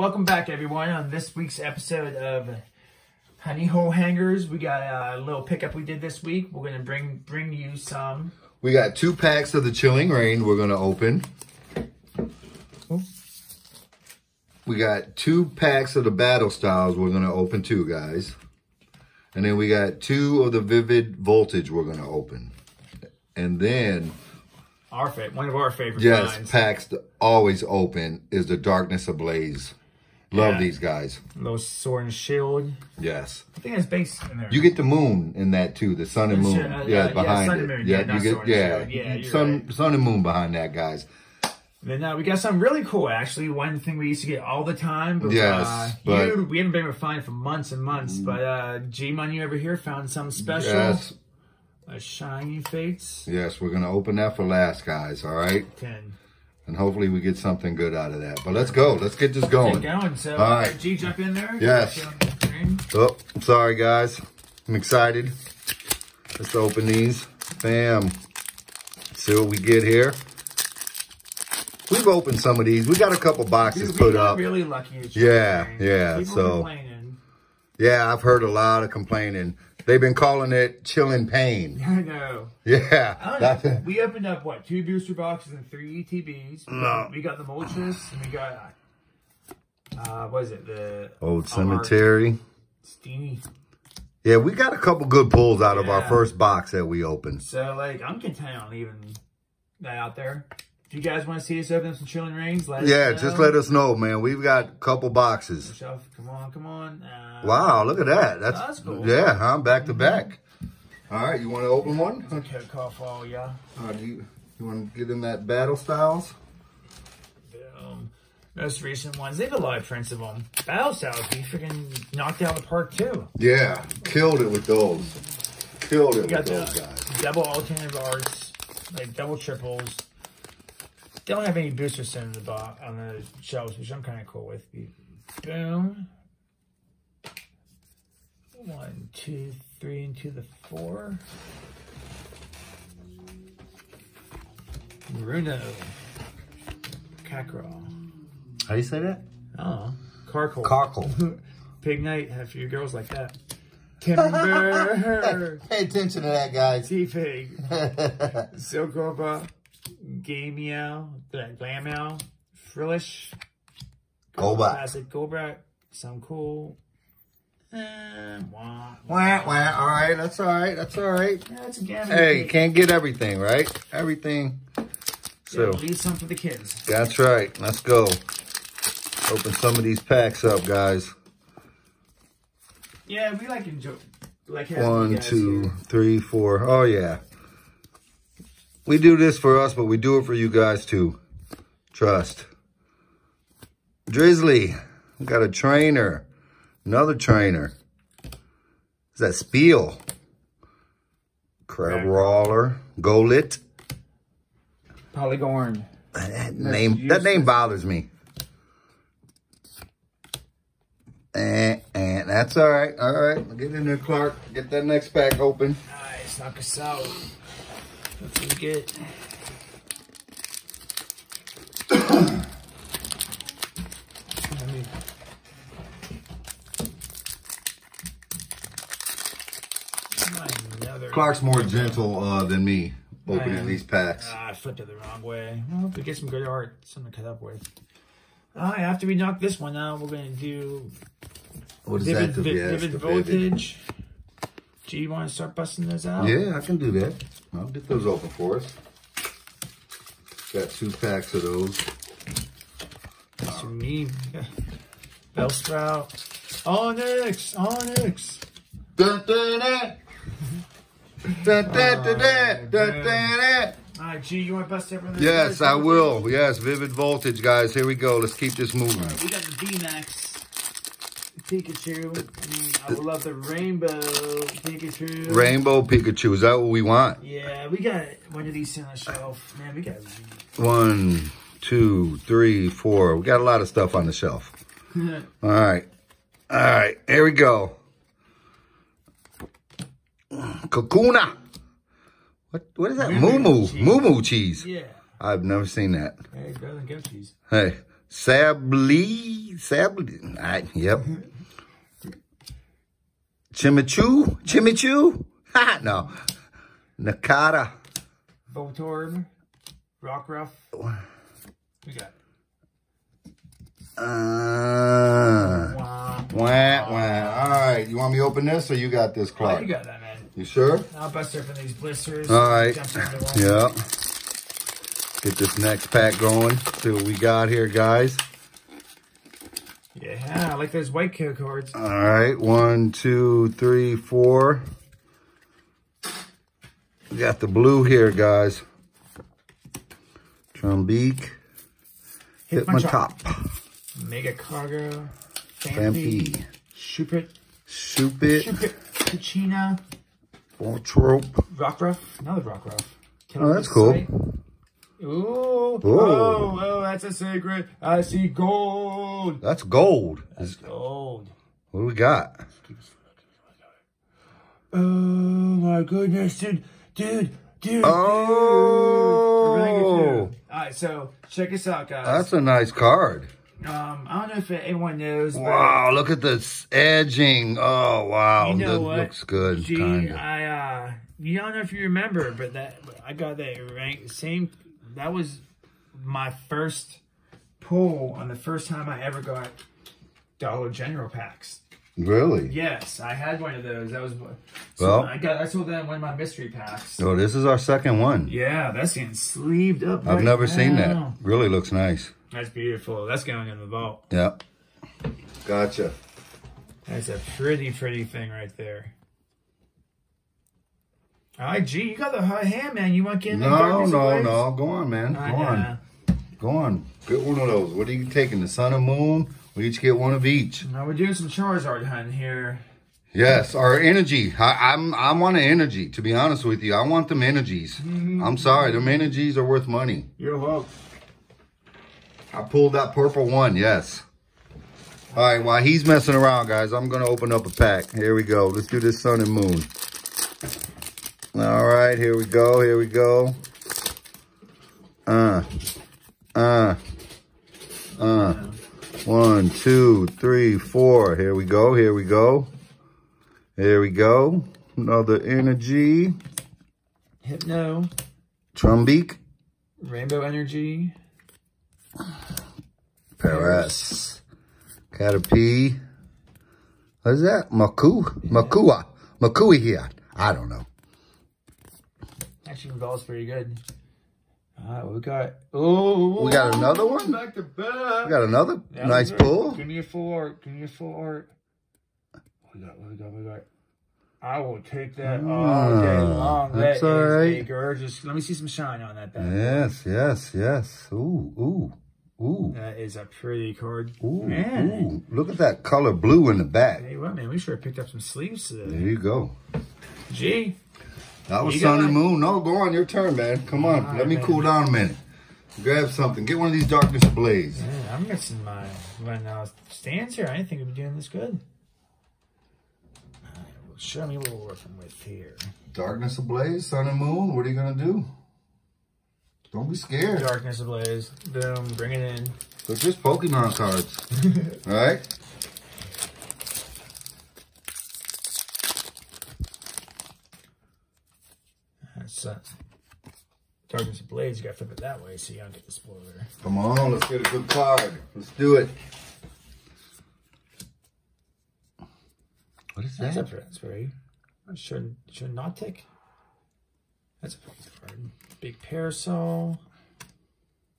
welcome back everyone on this week's episode of Honey Hole Hangers. We got a little pickup we did this week. We're gonna bring bring you some. We got two packs of the Chilling Reign. we're gonna open. We got two packs of the Battle Styles we're gonna open too, guys. And then we got two of the Vivid Voltage we're gonna open. And then our favorite, one of our favorite yes, kinds. packs to always open is the Darkness Ablaze. Love Yeah. these guys. Little sword and shield. Yes. I think it's based in there. You get the moon in that too, the sun and moon. uh, yeah, yeah, yeah, behind sun it. and yeah, Yeah, you sword get and yeah, shield. Yeah, sun right. sun and moon behind that, guys. Then uh, we got something really cool actually. One thing we used to get all the time. But, Yes, uh, but- you, we haven't been able to find for months and months. But uh, G Money over here found something special. Yes, A shiny fates. yes, we're gonna open that for last, guys. All right, Ten. And hopefully we get something good out of that. But let's go. Let's get this Get going. going. So, All right. G, jump in there. Yes. Get you on the screen. Oh, I'm sorry, guys. I'm excited. Let's open these. Bam. See what we get here. We've opened some of these. We got a couple boxes Dude, put up. really lucky. Yeah, yeah, People so- complaining. Yeah, I've heard a lot of complaining. They've been calling it chilling pain. I know. Yeah. I don't know. We opened up what two booster boxes and three ETBs. We No. got- We got the Moltres and we got uh, what is it? The Old cemetery. Steamy. Yeah, we got a couple good pulls out of our first box that we opened. So like, I'm content on leaving that out there. If you guys want to see us open up some chilling rings, let Yeah, us just let us know, man. We've got a couple boxes. Shelf, come on, come on. Uh, Wow, look at that. That's, That's cool. Yeah, huh? Back to back. All right, you want to open one? Okay, cough all yeah. Uh, do you you want to get in that battle styles? Um, most recent ones, they have a lot of prints of them. Battle Styles, we freaking knocked out the park too. Yeah, killed it with those. Killed it We got with those guys. double alternative arts, like double triples. Don't have any boosters in the box on the shelves, which I'm kind of cool with. Boom. One, two, three, into the four. Bruno. Kakarot. How do you say that? Oh, Carkle. Cockle. Pig Night. Have a few girls like that. Timber. Pay attention to that, guys. Tepig. Silcoba. Gay Meow. Glam Frillish. Go back. Classic Golbrat. Sound cool. Eh, wah. Wah, wah. All right, that's all right. That's all right. Yeah, it's a gamma. Hey, can't get everything, right? Everything. So, leave some for the kids. that's right. Let's go. Open some of these packs up, guys. Yeah, we like enjoy. Like you One, two, three, four. Oh, yeah. We do this for us, but we do it for you guys, too. Trust. Drizzile. We got a trainer. Another trainer. Is that Spiel? Crab Rawler. Golett. Polygorn. That name, that name bothers me. And, and that's all right. All right. Get in there, Clark. Get that next pack open. Nice, knock us out. That's what we get. Another. Clark's more gentle uh, than me opening these packs. Ah, I flipped it the wrong way. Well, if we get some good art, something to cut up with. Right, after we knock this one out, we're going to do What is Vivid, that? vi- vivid the Vivid. Voltage. Do you want to start busting those out? Yeah, I can do that. I'll get those open for us. Got two packs of those. To me, Bellsprout. Onix! Onix! Dun, dun, dun. Dun, dun, dun, dun, oh, dun, dun, dun. All right, G, you want to bust everything? Yes, I will. Yes, Vivid Voltage, guys. Here we go. Let's keep this moving. We got the VMAX Pikachu. I would love the rainbow Pikachu. Rainbow Pikachu. Is that what we want? Yeah, we got one of these on the shelf. Man, we got. One, two, three, four. We got a lot of stuff on the shelf. All right. All right. Here we go. Kakuna. What, what is that? Moo Moo Moo Moo. cheese. Moo Moo cheese. yeah. I've never seen that. Hey, better than goat cheese. Hey, Sabli, Sabli, right, yep. Chimichu, Chimichu, ha, no. Nakata, Voltorb, Rockruff. We got uh, wow. wah, wah. All right, you want me to open this or you got this, Oh, Clark? you got that, man. You sure? I'll bust open these blisters. All right. Jump into one. Yeah. Get this next pack going. See what we got here, guys. Like those white code cards. All right, one, two, three, four. We got the blue here, guys. Trumbeak. Hit my top. Mega Cargo. Stampede. Shuppet. Shoop Shuppet. Kachina. Rockruff. Another Rockruff. Oh, that's cool. Ooh. Oh, oh, that's a secret. I see gold. That's gold. That's gold. What do we got? Oh my goodness, dude, dude, dude. Oh. dude. We're gonna get through. All right, so check this out, guys. That's a nice card. um, I don't know if anyone knows, but Wow, look at this edging. Oh, wow. you know that what? looks good. Kinda. I uh, you don't know if you remember, but that I got that rank same. That was my first pull on the first time I ever got Dollar General packs. Really? Yes, I had one of those. That was so Well- I got. I sold that in one of my mystery packs. Oh, this is our second one. Yeah, that's getting sleeved up. I've right never seen that. Really looks nice. That's beautiful. That's going in the vault. Yep. Gotcha. That's a pretty, pretty thing right there. All right, G, you got the hot hand, man. You want to get in No, no, no. Go on, man. Go on. Go on. Get one of those. What are you taking? The sun and moon? We each get one of each. Now we're doing some Charizard hunting here. Yes, our energy. I, I'm I want an energy. To be honest with you, I want them energies. Mm-hmm. I'm sorry, them energies are worth money. You're. I pulled that purple one. Yes. All right. While he's messing around, guys, I'm gonna open up a pack. Here we go. Let's do this sun and moon. All right. Here we go. Here we go. Uh. Uh. Uh. One, two, three, four. Here we go. Here we go. Here we go. Another energy. Hypno, Trumbeak. Rainbow Energy, Paras. Caterpie. What is that? Maku? Makua. Makui here. I don't know. Actually, Revolve's pretty good. All right, we got. Oh, We got another one? Back to back. We got another Yeah, nice we- pull. Give me a full art. Give me a full art. What we got? What we got? What we got? I will take that mm. all day long. That's That all is a gorgeous. Let me see some shine on that. Bad. Yes, yes, yes. Ooh, ooh, ooh, That is a pretty card. ooh, man. ooh. Look at that color blue in the back. Hey, what man? We sure picked up some sleeves There you go. Gee, That was You sun and moon. No, go on, your turn, man. Come on, All let me right, cool down a minute. Grab something. Get one of these darkness ablaze. man, I'm missing my when uh, stands here. I didn't think we'd be doing this good. Right, well, show me what we're working with here. Darkness ablaze, sun and moon. What are you gonna do? Don't be scared. Darkness ablaze. Boom. Bring it in. They're just Pokemon cards. All right. That's uh, Darkness ablaze. You got to flip it that way so you don't get the spoiler. Come on, let's get a good card. Let's do it. What is that? That's that? a that's very. Should should not take. That's a pretty card. Big parasol.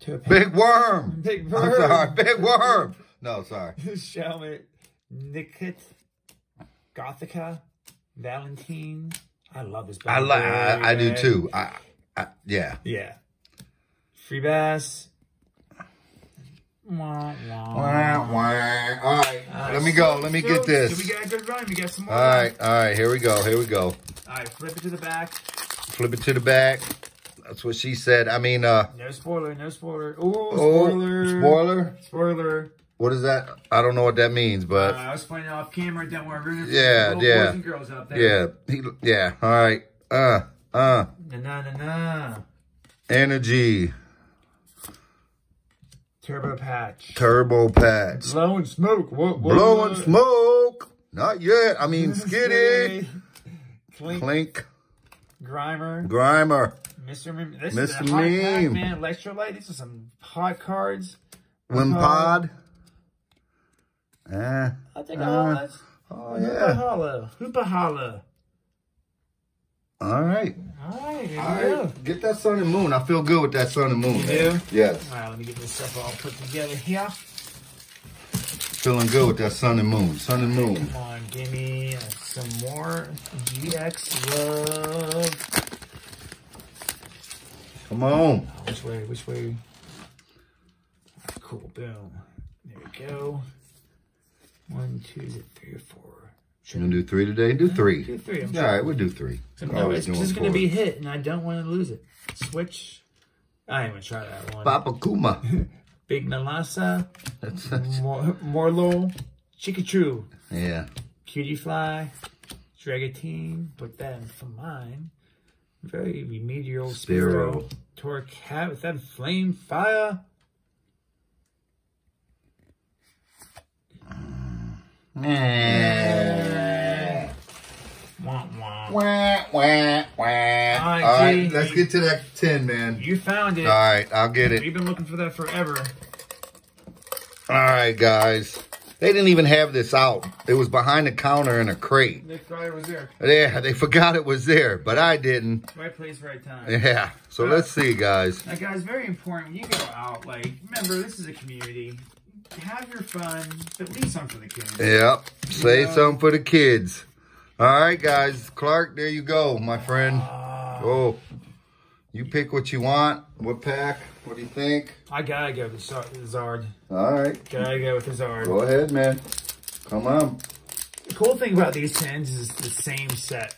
Topaz. Big worm. Big I'm sorry, big worm. No, sorry. Shelmet. Nickit. Gothica. Valentine. I love this. I like. I, I do too. I, I yeah. Yeah. Free bass. Wah, wah. Wah, wah. All right, let me go. Let me get So, this. We got a good run. We got some more. All right, all right. Here we go. Here we go. All right. Flip it to the back. Flip it to the back. That's what she said. I mean, uh, No spoiler. No spoiler. Ooh, oh, spoiler. spoiler. What is that? I don't know what that means, Uh, but I was playing off camera. Don't worry. Yeah, yeah. Boys and girls out there. yeah, he, yeah. All right. Uh, uh, Na na na na. energy. Turbo patch. Turbo patch. Blowing smoke. What, what, Blowing what? smoke. Not yet. I mean, skitty. Clink. Clink. Grimer. Grimer. Mr. Meme. This Mr. is a hot pack, man. Electrolyte. These are some hot cards. Wimpod. Eh. I'll take a Uh, hollow. Oh, yeah. hollow. Hoopa hollow. All right. All right, here All go. Get that sun and moon. I feel good with that sun and moon. You man. do? Yes. All right, let me get this stuff all put together here. Feeling good with that sun and moon. Sun and moon. Come on, give me uh, some more GX love. Come on. Oh, which way? Which way? Cool. Boom. There we go. One, two, three, four. You gonna do three today? Do three. Do three. I'm All right, we'll do three. No, Always it's just going to be hit, and I don't want to lose it. Switch. I ain't going to try that one. Papa Kuma. Big Nalasa. Mor- Morlo. Chikachu. yeah. Cutiefly. Dragatine. Put that in for mine. Very remedial. Spearow. Spearow. Torracat with that flame fire. Wah, wah. Wah, wah, wah. All right, right, G. let's get to that 10, man. You found it. All right, I'll get it. We've been looking for that forever. All right, guys. They didn't even have this out. It was behind the counter in a crate. They probably was there. Yeah, they forgot it was there, but I didn't. Right place, right time. Yeah, so let's see, guys. Now, guys, very important. When you go out, like, remember, this is a community. Have your fun, but leave some for the kids. Yep, say Yeah. something for the kids. All right, guys. Clark, there you go, my friend. Uh, Oh, you pick what you want. What pack? What do you think? I gotta go with Zar- Zard. All right, Gotta go with the Zard. go ahead, man. Come on. The cool thing about these tins is the same set.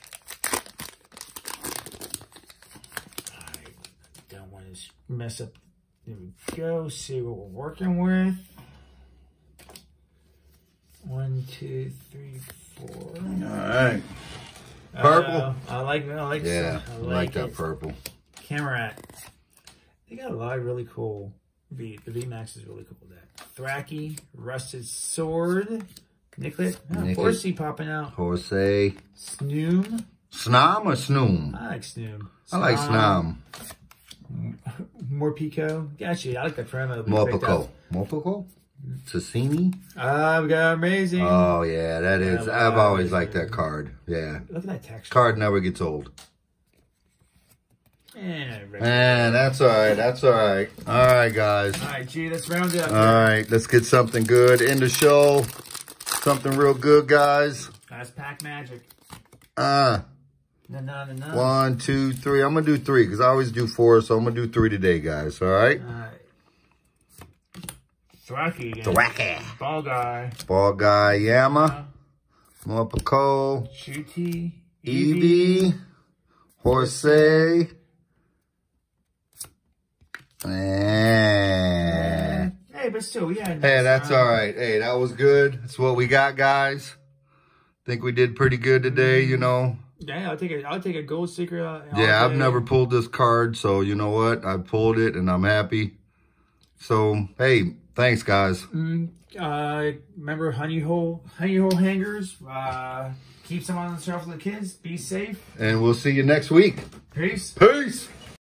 I don't want to mess up. There we go. See what we're working with. One, two, three, four. All right. Purple. Uh, I like. I like. Yeah, I I like, like that it. purple. Camerat. They got a lot of really cool V. The V Max is really cool with that. Thracky, Rusted Sword, Nicklet, oh, Nicklet. Horsey popping out. Horsey. Snoom. Snom or Snoom? I like Snoom. I like Snom. More Pico. Actually, I like the promo. we picked Mopico. up. Sassini? I've got amazing. Oh, yeah, that is. Yeah, I've always liked that card. Yeah. Look at that texture. Card never gets old. Eh. Man, that's all right. That's all right. All right, guys. All right, G, let's round it up. All right, let's get something good in the show. Something real good, guys. That's pack magic. Uh, No, no, no, one, two, three. I'm gonna do three because I always do four, so I'm gonna do three today, guys. All right. All right. Thracky again. Thwacky. Ball guy. Ball guy, Yama, Mopico, Shooty. Eevee, Horsey, and Hey, but still, yeah. hey, that's all right. Hey, that was good. That's what we got, guys. Think we did pretty good today. You know. Yeah, I'll take a, I'll take a gold sticker. uh, Yeah, I've never pulled this card, so you know what? I pulled it, and I'm happy. So hey, thanks, guys. Mm, uh, remember honey hole, honey hole hangers. Uh, keep some on the shelf for the kids. Be safe. And we'll see you next week. Peace. Peace.